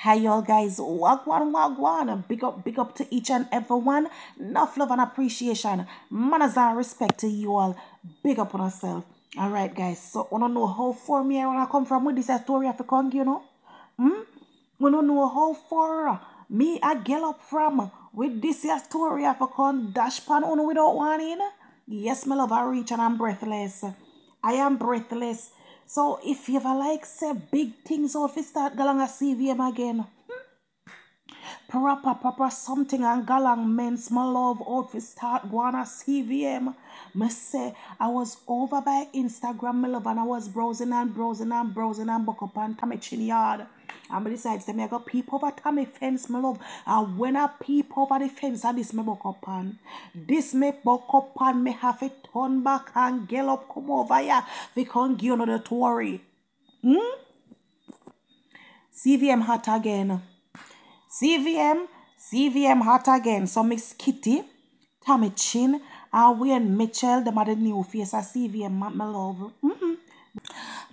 Hi y'all guys, wagwan wagwan. Big up, big up to each and everyone. Enough love and appreciation. Manners and respect to you all. Big up on yourself. Alright guys, so I don't know how far me I wanna come from with this story of Kong, you know? Hmm? Wanna know how far me I get up from with this story of a Kong dash pan on without one in? Yes, my love, I reach and I'm breathless. I am breathless. So if you ever like say big things off, start galang a CVM again. Hmm, proper, proper something and galang men's my love outfit start going a CVM. Me say I was over by Instagram, my love, and I was browsing and browsing and browsing and book up Tommy Chin Yard. And I decided to me I go peep over Tommy fence, my love. And when I peep over the fence, and this me book up. This me book up me have to turn back and up come over here. We can't give another Tory. Hmm? CVM hot again. CVM, CVM hot again. So Miss Kitty, Tommy Chin, and Wayne Mitchell, them are the new face of CVM, my, love. Mm-hmm.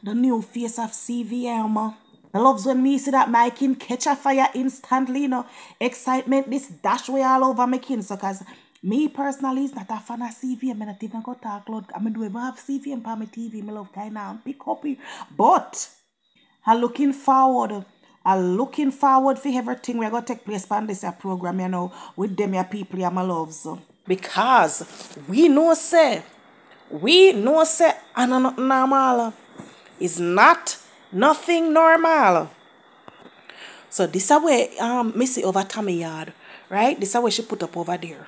The new face of CVM. I loves when me see that my kin catch a fire instantly, you know. Excitement, this dash way all over my kin. So, cause me personally is not a fan of CVM. I not even go talk loud. I mean, do ever have CVM on my TV? My love kind of pick up. But, I'm looking forward. I'm looking forward for everything we're going to take place on this program, you know, with them your people, your my loves. Because we know, say, we know, say, and not normal. Uh, it's not nothing normal. So this is where um Missy over Tommy yard, right? This is where she put up over there.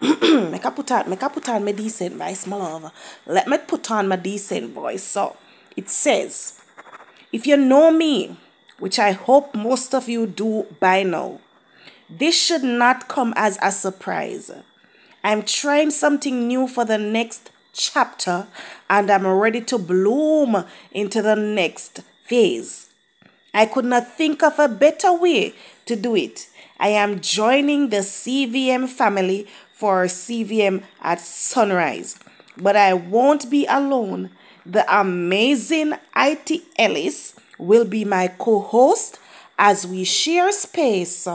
make I put on make I put on my decent voice, my love. Let me put on my decent voice. So it says, if you know me, which I hope most of you do by now, this should not come as a surprise. I'm trying something new for the next chapter and I'm ready to bloom into the next phase. I could not think of a better way to do it. I am joining the CVM family for CVM at sunrise, but I won't be alone. The amazing Ity Ellis will be my co host as we share space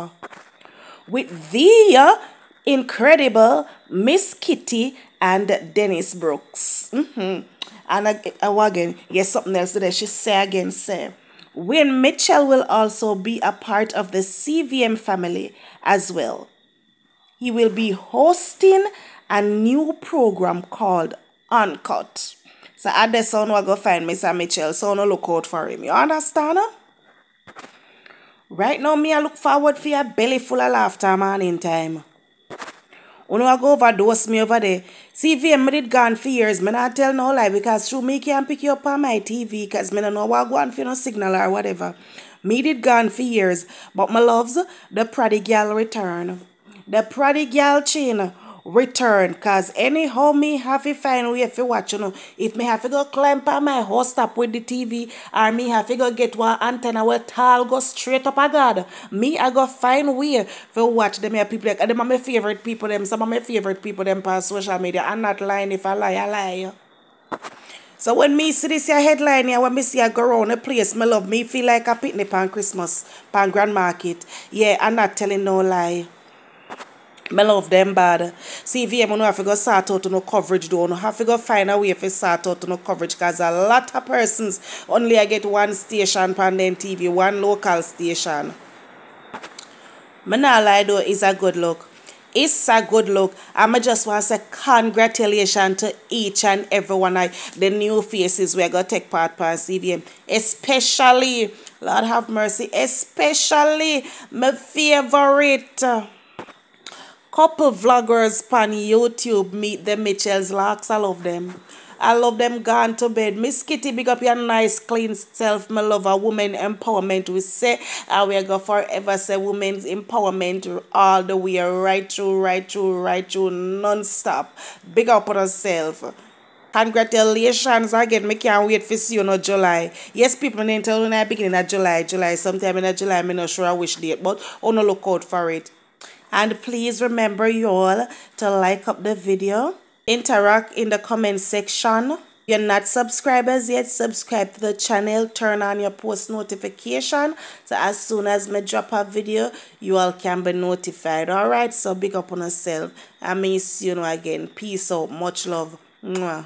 with the incredible Miss Kitty and Dennis Brooks. Mm-hmm. And again, yes, something else that she say again, say. Wayne Mitchell will also be a part of the CVM family as well. He will be hosting a new program called Uncut. So at the son will go find Mr. Mitchell, so no look out for him. You understand? Right now, me I look forward for a belly full of laughter man in time. When I go overdose me over there. CVM me did gone for years. Me not tell no lie because through me can't pick you up on my TV because me don't know what going for no signal or whatever. Me did gone for years. But my loves, the prodigal return. The prodigal chain return cause any homie have to find way if you watch you know if me have to go climb on my host up with the TV or me have to go get one antenna where tall go straight up a god me I go find way for watch them here people like them are my favorite people them some of my favorite people them on social media I'm not lying if I lie I lie so when me see this here headline here, when me see I go around a place, me love me feel like a picnic on Christmas, pan Grand Market. Yeah, I'm not telling no lie. Me love them bad. CVM no have to go out no coverage though. No have to go find a way to out no coverage because a lot of persons only I get one station pan then TV, one local station. Not lie though, it's a good look. It's a good look. I'm just want to say congratulations to each and every one the new faces we're to take part in CVM. Especially, Lord have mercy, especially my favorite couple vloggers on YouTube meet the Mitchells Locks. I love them. I love them gone to bed. Miss Kitty, big up your nice, clean self. My love, a woman empowerment. We say, and we go forever say women's empowerment all the way, right through, right through, right through, non-stop. Big up on herself. Congratulations again. Me can't wait for see you in July. Yes, people to tell you beginning of July. July, sometime in July, I'm not sure I wish date, but oh, want to look out for it. And please remember you all to like up the video, interact in the comment section, you're not subscribers yet subscribe to the channel turn on your post notification so as soon as me drop a video you all can be notified. All right so big up on yourself i miss you know again. Peace out. Much love. Mwah.